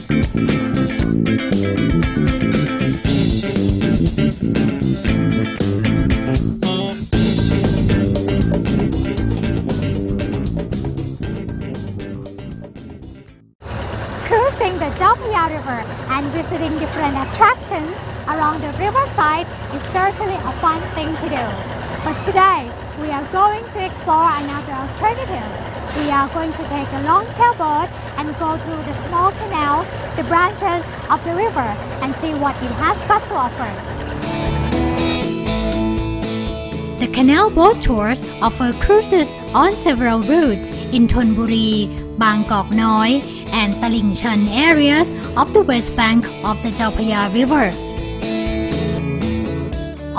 Cruising the Chao Phraya River and visiting different attractions along the riverside is certainly a fun thing to do. But today, we are going to explore another alternative. We are going to take a long-tail boat and go through the small canals, the branches of the river, and see what it has got to offer. The canal boat tours offer cruises on several routes in Thonburi, Bangkok Noi, and Taling Chan areas of the west bank of the Chao Phraya River.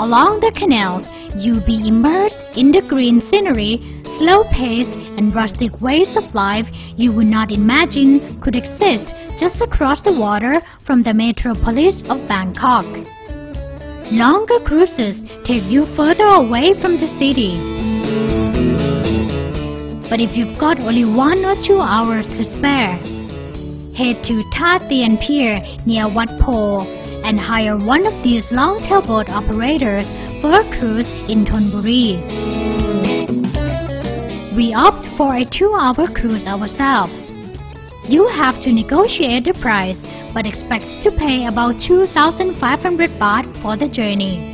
Along the canals, you'll be immersed in the green scenery, slow pace, and rustic ways of life you would not imagine could exist just across the water from the metropolis of Bangkok. Longer cruises take you further away from the city. But if you've got only one or two hours to spare, head to Ta Tien Pier near Wat Po and hire one of these long-tail boat operators for a cruise in Thonburi. We opt for a two-hour cruise ourselves. You have to negotiate the price but expect to pay about 2,500 baht for the journey.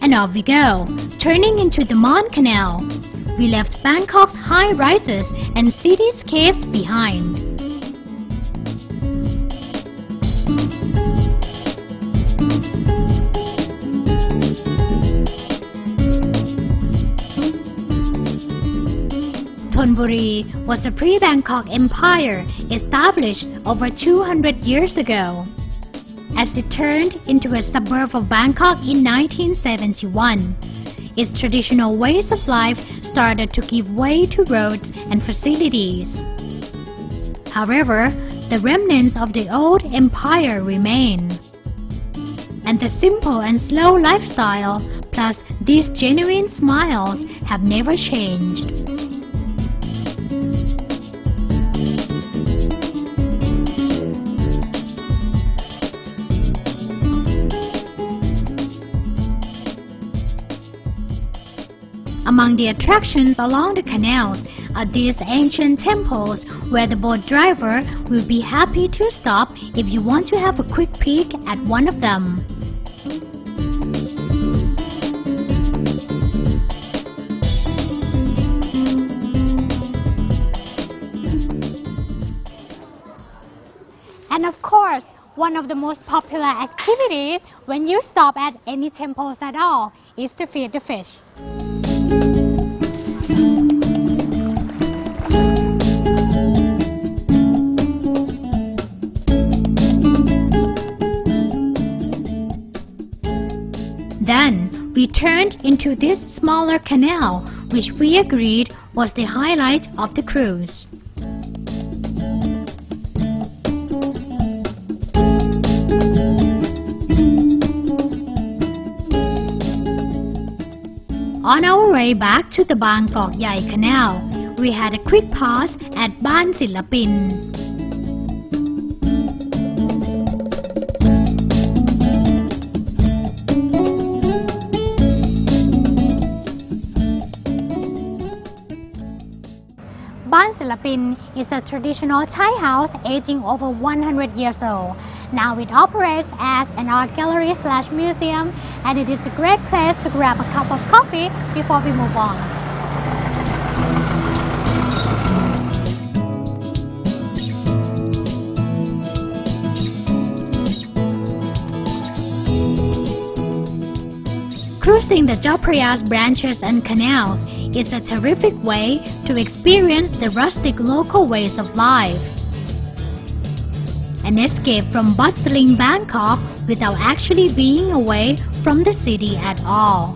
And off we go, turning into the Mon Canal. We left Bangkok's high rises and cityscapes behind. Thonburi was a pre-Bangkok empire established over 200 years ago. As it turned into a suburb of Bangkok in 1971, its traditional ways of life started to give way to roads and facilities. However, the remnants of the old empire remain. And the simple and slow lifestyle, plus these genuine smiles, have never changed. Among the attractions along the canals are these ancient temples where the boat driver will be happy to stop if you want to have a quick peek at one of them. And of course, one of the most popular activities when you stop at any temples at all is to feed the fish. Then we turned into this smaller canal, which we agreed was the highlight of the cruise. On our way back to the Bangkok Yai Canal, we had a quick pause at Ban Silapin. Ban Silapin is a traditional Thai house aging over 100 years old. Now it operates as an art gallery slash museum and it is a great place to grab a cup of coffee before we move on. Cruising the Phraya's branches and canals is a terrific way to experience the rustic local ways of life. An escape from bustling Bangkok without actually being away from the city at all.